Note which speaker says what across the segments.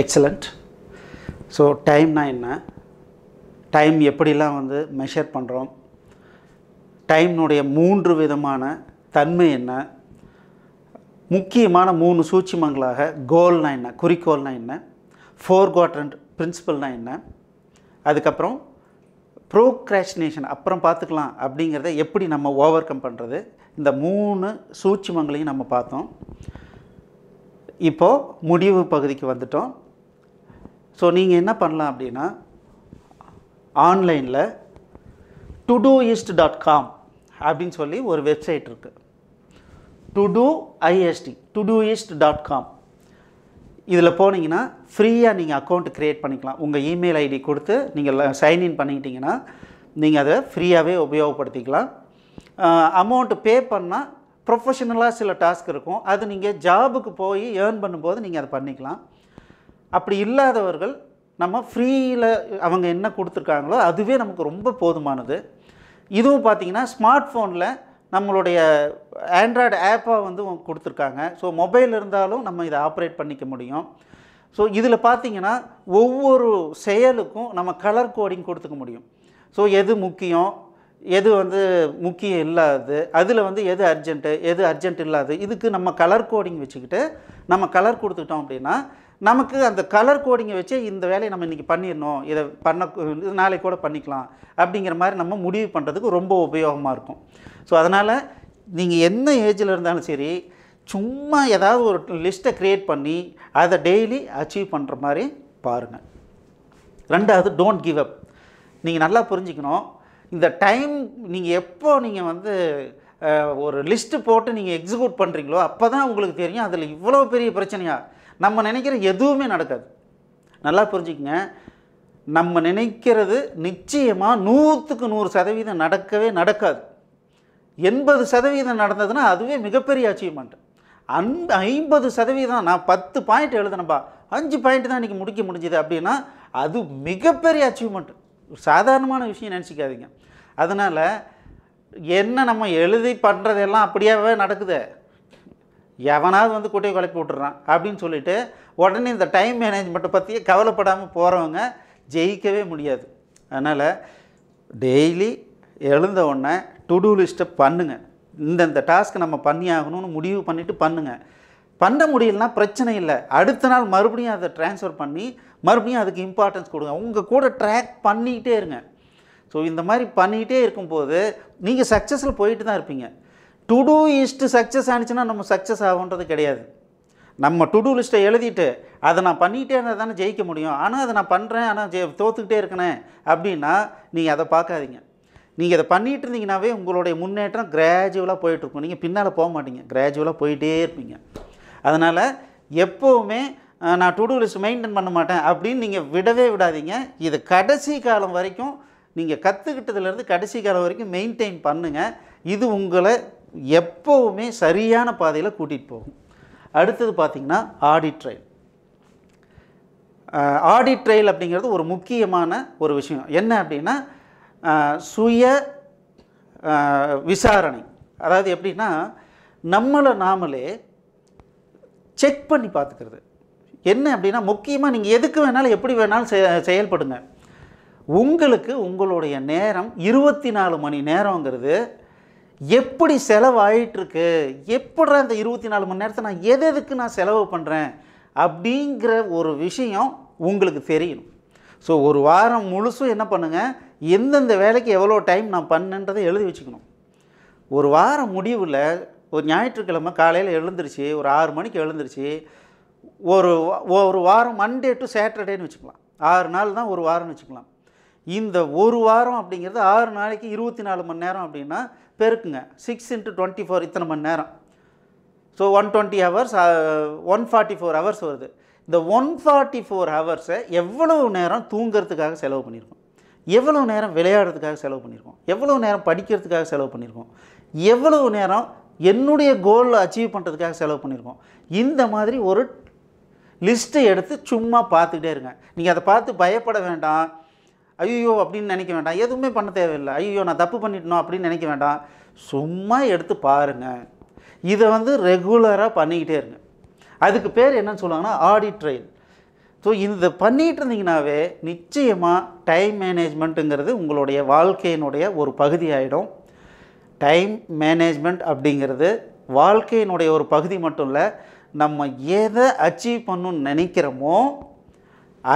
Speaker 1: Excellent so டைம்னா என்ன? Time எப்படிலாம் வந்து மெஷர் பண்ணுறோம் டைம்னுடைய மூன்று விதமான தன்மை என்ன? முக்கியமான மூணு சூட்சிமங்களாக கோல்னா என்ன? குறிக்கோள்னா என்ன? ஃபோர் குவாட்ரண்ட் பிரின்சிபல்னா என்ன? அதுக்கப்புறம் ப்ரோக்ராஷினேஷன் அப்புறம் பார்த்துக்கலாம் அப்படிங்கிறத எப்படி நம்ம ஓவர் கம் பண்ணுறது இந்த மூணு சூட்சிமங்களையும் நம்ம பார்த்தோம். இப்போது முடிவு பகுதிக்கு வந்துட்டோம். ஸோ நீங்கள் என்ன பண்ணலாம் அப்படின்னா ஆன்லைனில் டுடூஇஸ்ட் டாட் காம் அப்படின்னு சொல்லி ஒரு வெப்சைட் இருக்குது டுடூ ஐஎஸ்டி டுடூஇஸ்ட் டாட் காம் இதில் போனீங்கன்னா ஃப்ரீயாக நீங்கள் அக்கௌண்ட் க்ரியேட் பண்ணிக்கலாம். உங்கள் இமெயில் ஐடி கொடுத்து நீங்கள் சைன்இன் பண்ணிக்கிட்டிங்கன்னா நீங்கள் அதை ஃப்ரீயாகவே உபயோகப்படுத்திக்கலாம். அமௌண்ட்டு பே பண்ணால் ப்ரொஃபஷனலாக சில டாஸ்க் இருக்கும். அது நீங்கள் ஜாபுக்கு போய் ஏர்ன் பண்ணும்போது நீங்கள் அதை பண்ணிக்கலாம். அப்படி இல்லாதவர்கள் நம்ம ஃப்ரீயில் அவங்க என்ன கொடுத்துருக்காங்களோ அதுவே நமக்கு ரொம்ப போதுமானது. இதுவும் பார்த்தீங்கன்னா ஸ்மார்ட் ஃபோனில் நம்மளுடைய ஆண்ட்ராய்டு ஆப்பாக வந்து கொடுத்துருக்காங்க. ஸோ மொபைல் இருந்தாலும் நம்ம இதை ஆப்ரேட் பண்ணிக்க முடியும். ஸோ இதில் பார்த்தீங்கன்னா ஒவ்வொரு செயலுக்கும் நம்ம கலர் கோடிங் கொடுத்துக்க முடியும். ஸோ எது முக்கியம்? எது வந்து முக்கியம் இல்லாது அதில் வந்து எது அர்ஜென்ட்டு எது அர்ஜென்ட் இல்லாது இதுக்கு நம்ம கலர் கோடிங் வச்சுக்கிட்டு நம்ம கலர் கொடுத்துக்கிட்டோம் அப்படின்னா நமக்கு அந்த கலர் கோடிங்கை வச்சு இந்த வேலையை நம்ம இன்றைக்கி பண்ணிடணும். இதை பண்ண நாளைக்கு கூட பண்ணிக்கலாம் அப்படிங்கிற மாதிரி நம்ம முடிவு பண்ணுறதுக்கு ரொம்ப உபயோகமாக இருக்கும். ஸோ அதனால் நீங்கள் என்ன ஏஜில் இருந்தாலும் சரி சும்மா ஏதாவது ஒரு லிஸ்ட்டை க்ரியேட் பண்ணி அதை டெய்லி அச்சீவ் பண்ணுற மாதிரி பாருங்கள் ரெண்டாவது டோன்ட் கிவ் அப் நீங்கள் நல்லா புரிஞ்சுக்கணும். இந்த டைம் நீங்கள் எப்போ நீங்கள் வந்து ஒரு லிஸ்ட்டு போட்டு நீங்கள் எக்ஸிக்யூட் பண்ணுறீங்களோ அப்போ தான் உங்களுக்கு தெரியும் அதில் இவ்வளோ பெரிய பிரச்சனையா. நம்ம நினைக்கிற எதுவுமே நடக்காது. நல்லா புரிஞ்சுக்கங்க. நம்ம நினைக்கிறது நிச்சயமாக நூற்றுக்கு நூறு சதவீதம் நடக்கவே நடக்காது. எண்பது சதவீதம் நடந்ததுன்னா அதுவே மிகப்பெரிய அச்சீவ்மெண்ட் அந் ஐம்பது சதவீதம் நான் பத்து பாயிண்ட் எழுதுனப்பா அஞ்சு பாயிண்ட் தான் இன்றைக்கி முடிக்க முடிஞ்சுது அப்படின்னா அது மிகப்பெரிய அச்சீவ்மெண்ட் சாதாரணமான விஷயம் நினச்சிக்காதீங்க. அதனால் என்ன நம்ம எழுதி பண்ணுறதெல்லாம் அப்படியாவே நடக்குது. எவனாவது வந்து குட்டையை குழப்பி விட்டுறான் அப்படின்னு சொல்லிட்டு உடனே இந்த டைம் மேனேஜ்மெண்ட்டை பற்றியே கவலைப்படாமல் போகிறவங்க ஜெயிக்கவே முடியாது. அதனால் டெய்லி எழுந்த உடனே டு லிஸ்ட்டை பண்ணுங்கள் இந்தந்த டாஸ்க் நம்ம பண்ணி ஆகணும்னு முடிவு பண்ணிவிட்டு பண்ணுங்கள் பண்ண முடியலனா பிரச்சனை இல்லை. அடுத்த நாள் மறுபடியும் அதை ட்ரான்ஸ்ஃபர் பண்ணி மறுபடியும் அதுக்கு இம்பார்ட்டன்ஸ் கொடுங்க. உங்கள் கூட ட்ராக் பண்ணிக்கிட்டே இருங்க. ஸோ இந்த மாதிரி பண்ணிக்கிட்டே இருக்கும்போது நீங்கள் சக்ஸஸில் போயிட்டு தான் இருப்பீங்க. To do is to success ஆனிச்சுன்னா நம்ம சக்ஸஸ் ஆகுன்றது கிடையாது. நம்ம டு டூ லிஸ்ட்டை எழுதிட்டு அதை நான் பண்ணிக்கிட்டே இருந்தால் தானே ஜெயிக்க முடியும். ஆனால் அதை நான் பண்ணுறேன் ஆனால் ஜெ தோத்துக்கிட்டே இருக்கனே அப்படின்னா நீங்கள் அதை பார்க்காதீங்க. நீங்கள் அதை பண்ணிகிட்டு இருந்தீங்கனாவே உங்களுடைய முன்னேற்றம் கிராஜுவலாக போயிட்டுருக்கும் நீங்கள் பின்னால் போக மாட்டீங்க. கிராஜுவலாக போயிட்டே இருப்பீங்க. அதனால் எப்போவுமே நான் டு டூ லிஸ்ட் மெயின்டைன் பண்ண மாட்டேன் அப்படின்னு நீங்கள் விடவே விடாதீங்க. இது கடைசி காலம் வரைக்கும் நீங்கள் கற்றுக்கிட்டதுலேருந்து கடைசி காலம் வரைக்கும் மெயின்டைன் பண்ணுங்கள் இது உங்களை எப்போவுமே சரியான பாதையில் கூட்டிகிட்டு போகும். அடுத்தது பார்த்திங்கன்னா ஆடிட் ட்ரையல் ஆடிட் ட்ரையல் அப்படிங்கிறது ஒரு முக்கியமான ஒரு விஷயம். என்ன அப்படின்னா சுய விசாரணை. அதாவது எப்படின்னா நம்மளை நாமளே செக் பண்ணி பார்த்துக்கிறது. என்ன அப்படின்னா முக்கியமாக நீங்கள் எதுக்கு வேணாலும் எப்படி வேணாலும் செ- செயல்படுங்க. உங்களுக்கு உங்களுடைய நேரம் இருபத்தி நாலு மணி நேரங்கிறது எப்படி செலவாயிட்டிருக்கு எப்படி அந்த இருபத்தி நாலு மணி நேரத்தை நான் எது எதுக்கு நான் செலவு பண்ணுறேன் அப்படிங்கிற ஒரு விஷயம் உங்களுக்கு தெரியணும். ஸோ ஒரு வாரம் முழுசும் என்ன பண்ணுங்கள் எந்தெந்த வேலைக்கு எவ்வளோ டைம் நான் பண்ணேன்றதை எழுதி வச்சுக்கணும். ஒரு வாரம் முடிவில் ஒரு ஞாயிற்றுக்கிழமை காலையில் எழுந்துருச்சு ஒரு ஆறு மணிக்கு எழுந்துருச்சு ஒரு ஒரு வாரம் மண்டே டு சாட்டர்டேன்னு வச்சுக்கலாம். ஆறு நாள் தான் ஒரு வாரம்னு வச்சுக்கலாம். இந்த ஒரு வாரம் அப்படிங்கிறது ஆறு நாளைக்கு இருபத்தி நாலு மணி நேரம் அப்படின்னா பெருக்குங்க. சிக்ஸ் இன்ட்டு டுவெண்ட்டி ஃபோர் இத்தனை மணி நேரம். So one twenty hours one forty four hours வருது. இந்த ஒன் ஃபார்ட்டி ஃபோர் ஹவர்ஸை எவ்வளவு நேரம் தூங்கிறதுக்காக செலவு பண்ணியிருக்கோம்? எவ்வளவு நேரம் விளையாடுறதுக்காக செலவு பண்ணியிருக்கோம்? எவ்வளவு நேரம் படிக்கிறதுக்காக செலவு பண்ணியிருக்கோம்? எவ்வளவு நேரம் என்னுடைய கோலில் அச்சீவ் பண்ணுறதுக்காக செலவு பண்ணியிருக்கோம்? இந்த மாதிரி ஒரு லிஸ்ட்டை எடுத்து சும்மா பார்த்துக்கிட்டே இருங்க. நீங்கள் அதை பார்த்து பயப்பட வேண்டாம். ஐயோ அப்படின்னு நினைக்க வேண்டாம். எதுவுமே பண்ண தேவையில்லை. ஐயோ நான் தப்பு பண்ணிட்டணும் அப்படின்னு நினைக்க வேண்டாம். சும்மா எடுத்து பாருங்கள் இதை வந்து ரெகுலராக பண்ணிக்கிட்டே இருங்க. அதுக்கு பேர் என்னன்னு சொல்லுவாங்கன்னா ஆடிட் ட்ரையல் ஸோ இந்த பண்ணிகிட்டு இருந்தீங்கனாவே நிச்சயமாக டைம் மேனேஜ்மெண்ட்டுங்கிறது உங்களுடைய வாழ்க்கையினுடைய ஒரு பகுதி ஆகிடும் டைம் மேனேஜ்மெண்ட் அப்படிங்கிறது வாழ்க்கையினுடைய ஒரு பகுதி மட்டும் இல்லை நம்ம எதை அச்சீவ் பண்ணணும்னு நினைக்கிறோமோ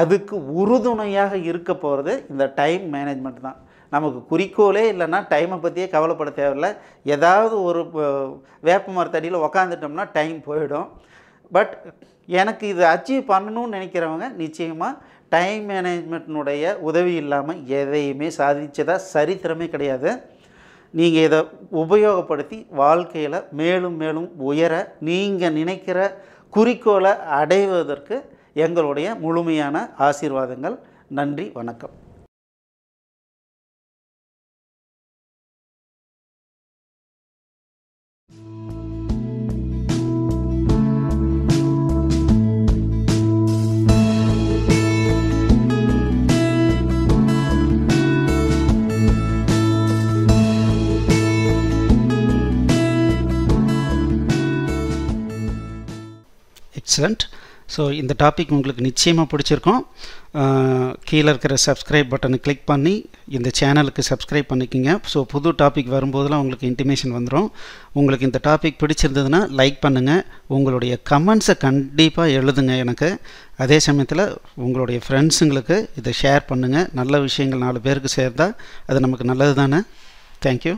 Speaker 1: அதுக்கு உறுதுணையாக இருக்க போகிறது இந்த டைம் மேனேஜ்மெண்ட் தான். நமக்கு குறிக்கோளே இல்லைன்னா டைமை பற்றியே கவலைப்பட தேவையில்ல. ஏதாவது ஒரு வேப்ப மரத்தடியில் உக்காந்துட்டோம்னா டைம் போயிடும். பட் எனக்கு இது அச்சீவ் பண்ணணும்னு நினைக்கிறவங்க நிச்சயமாக டைம் மேனேஜ்மெண்ட்டினுடைய உதவி இல்லாமல் எதையுமே சாதித்ததாக சரித்திரமே கிடையாது. நீங்கள் இதை உபயோகப்படுத்தி வாழ்க்கையில் மேலும் மேலும் உயர நீங்கள் நினைக்கிற குறிக்கோளை அடைவதற்கு எங்களுடைய முழுமையான ஆசீர்வாதங்கள். நன்றி வணக்கம்.
Speaker 2: எக்ஸலண்ட் ஸோ இந்த டாபிக் உங்களுக்கு நிச்சயமாக பிடிச்சிருக்கும். கீழே இருக்கிற சப்ஸ்கிரைப் பட்டனை கிளிக் பண்ணி இந்த சேனலுக்கு சப்ஸ்கிரைப் பண்ணிக்கிங்க. ஸோ புது டாபிக் வரும்போதெல்லாம் உங்களுக்கு இன்டிமேஷன் வந்துடும் உங்களுக்கு இந்த டாபிக் பிடிச்சிருந்ததுன்னா லைக் பண்ணுங்கள் உங்களுடைய கமெண்ட்ஸை கண்டிப்பாக எழுதுங்க எனக்கு. அதே சமயத்தில் உங்களுடைய ஃப்ரெண்ட்ஸுங்களுக்கு இதை ஷேர் பண்ணுங்கள் நல்ல விஷயங்கள் நாலு பேருக்கு சேர்ந்தால் அது நமக்கு நல்லது தானே தேங்க்யூ